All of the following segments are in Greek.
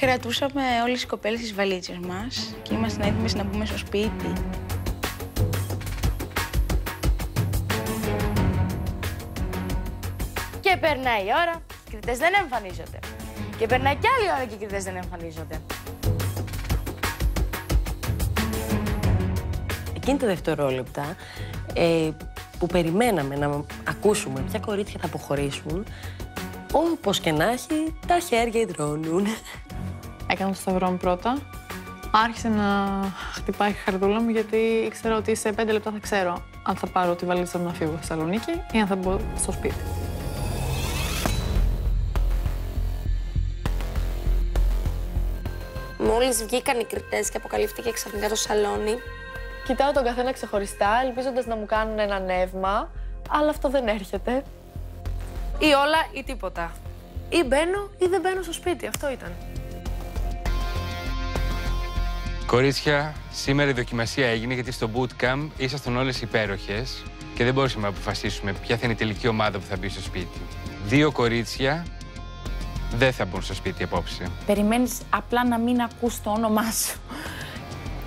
Κρατούσαμε όλες οι κοπέλες τις βαλίτσες μας και ήμασταν έτοιμες να μπούμε στο σπίτι. Και περνάει η ώρα, οι κριτές δεν εμφανίζονται. Και περνάει κι άλλη ώρα και οι κριτές δεν εμφανίζονται. Εκείνη τα δευτερόλεπτα ε, που περιμέναμε να ακούσουμε ποια κορίτσια θα αποχωρήσουν, όπως και να έχει, τα χέρια υδρώνουν. Έκανα το σταυρό μου πρώτα. Άρχισε να χτυπάει η χαρδούλα μου γιατί ήξερα ότι σε πέντε λεπτά θα ξέρω αν θα πάρω τη βαλίτσα μου να φύγω στη Θεσσαλονίκη ή αν θα μπω στο σπίτι. Μόλις βγήκαν οι κριτές και αποκαλύφθηκε ξαφνικά το σαλόνι, Κοιτάω τον καθένα ξεχωριστά, ελπίζοντας να μου κάνουν ένα νεύμα, αλλά αυτό δεν έρχεται. Ή όλα ή τίποτα. Ή μπαίνω ή δεν μπαίνω στο σπίτι. Αυτό ήταν. Κορίτσια, σήμερα η δοκιμασία έγινε γιατί στο bootcamp ήσασταν όλες υπέροχες και δεν μπορούσαμε να αποφασίσουμε ποια θα είναι η τελική ομάδα που θα μπει στο σπίτι. Δύο κορίτσια δεν θα μπουν στο σπίτι απόψε. Περιμένεις απλά να μην ακούς το όνομά σου.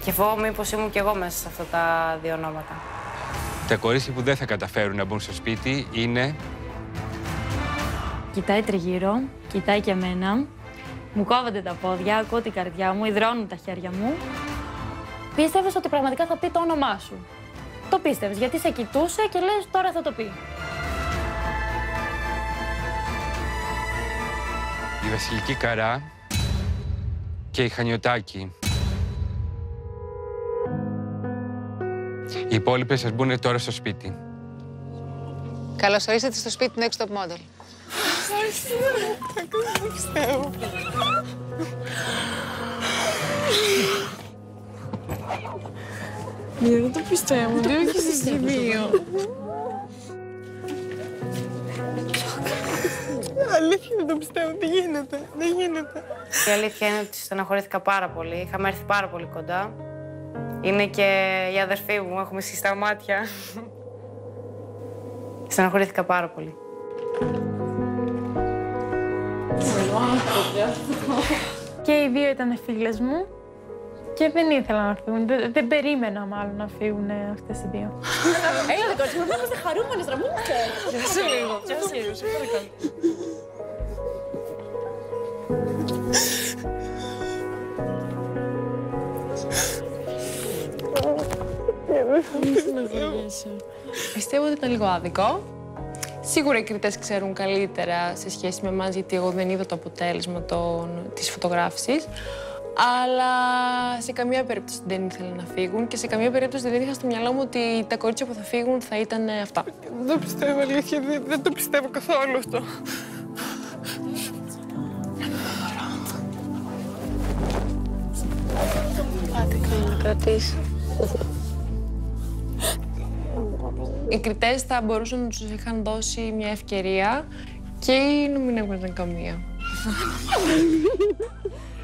Και φοβάμαι μήπως ήμουν κι εγώ μέσα σε αυτά τα δύο ονόματα. Τα κορίτσια που δεν θα καταφέρουν να μπουν στο σπίτι είναι Κοιτάει τριγύρω, κοιτάει και εμένα. Μου κόβονται τα πόδια, ακούω την καρδιά μου, υδρώνουν τα χέρια μου. Πίστευες ότι πραγματικά θα πει το όνομά σου; Το πίστευες, γιατί σε κοιτούσε και λες τώρα θα το πει. η Βασιλική Καρά και η Χανιωτάκη. Οι υπόλοιπες σα μπουν τώρα στο σπίτι. Καλώς ορίσατε στο σπίτι του Next Top Model. Δεν το πιστεύω, δεν όχι στις δύο. Αλήθεια δεν το πιστεύω, τι γίνεται, δεν γίνεται. Η αλήθεια είναι ότι στεναχωρήθηκα πάρα πολύ. Είχαμε έρθει πάρα πολύ κοντά. Είναι και η αδερφή μου, έχουμε σχιστά τα μάτια. Στεναχωρήθηκα πάρα πολύ. Και οι δύο ήταν φίλες μου και δεν ήθελα να φύγουν. Δεν, δεν περίμενα μάλλον να φύγουν αυτές οι δύο. Έλα, δε κορίτσι μου, είμαστε χαρούμενοι, στραμμούμαστε. Γεια σου λίγο. Γεια σου λίγο, σε παρακαλώ. Πιστεύω ότι ήταν λίγο άδικο. Σίγουρα οι κριτές ξέρουν καλύτερα σε σχέση με εμάς, γιατί εγώ δεν είδα το αποτέλεσμα των, της φωτογράφησης. Αλλά σε καμία περίπτωση δεν ήθελα να φύγουν και σε καμία περίπτωση δεν είχα στο μυαλό μου ότι τα κορίτσια που θα φύγουν θα ήταν αυτά. Δεν το πιστεύω, αλήθεια, δεν, δεν το πιστεύω καθόλου αυτό. Οι κριτές θα μπορούσαν να τους είχαν δώσει μια ευκαιρία και ή να μην έβγαζαν καμία.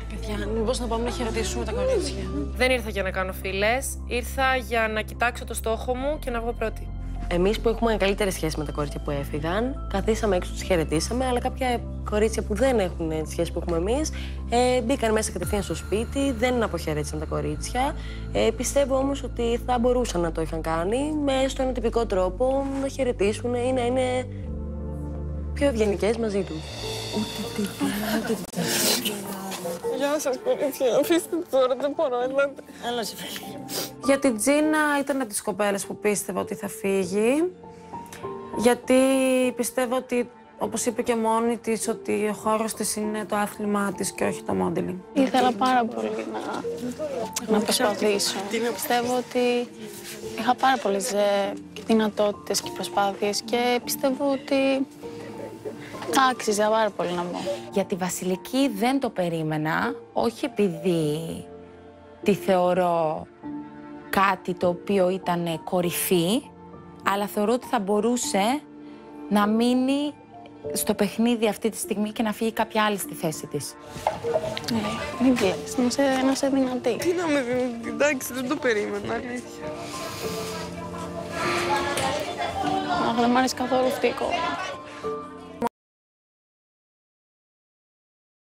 Παιδιά, μήπως να πάμε να χαιρετήσουμε τα κορίτσια. Δεν ήρθα για να κάνω φίλες. Ήρθα για να κοιτάξω το στόχο μου και να βγω πρώτη. Εμείς που έχουμε καλύτερη σχέση με τα κορίτσια που έφυγαν, καθίσαμε έξω, τους χαιρετήσαμε, αλλά κάποια κορίτσια που δεν έχουν τη σχέση που έχουμε εμείς, ε, μπήκαν μέσα κατευθείαν στο σπίτι, δεν αποχαιρέτησαν τα κορίτσια. Ε, πιστεύω όμως ότι θα μπορούσαν να το είχαν κάνει με στο ένα τυπικό τρόπο, να χαιρετήσουν ή να είναι πιο ευγενικές μαζί του. Γεια σας κορίτσια, αφήστε το τώρα, δεν μπορώ, ελάτε. Έλα, σε φίλη. Για την Τζίνα ήταν από τις κοπέλες που πίστευα ότι θα φύγει. Γιατί πιστεύω ότι, όπως είπε και μόνη της, ότι ο χώρος της είναι το άθλημά της και όχι το modeling. Ήθελα πάρα πολύ να, να προσπαθήσω. Πιστεύω ότι είχα πάρα πολλές ε, δυνατότητες και προσπάθειες και πιστεύω ότι θα άξιζε πάρα πολύ να μπω. Για τη Βασιλική δεν το περίμενα, όχι επειδή τη θεωρώ κάτι το οποίο ήταν κορυφή, αλλά θεωρώ ότι θα μπορούσε να μείνει στο παιχνίδι αυτή τη στιγμή και να φύγει κάποια άλλη στη θέση της. Ε, μην κλαις, να είσαι, να είσαι δυνατή. Τι να με δυνατή, εντάξει, δεν το περίμενα, αλήθεια. Αχ, δεν μ' αρέσει καθόλου αυτή η εικόνα.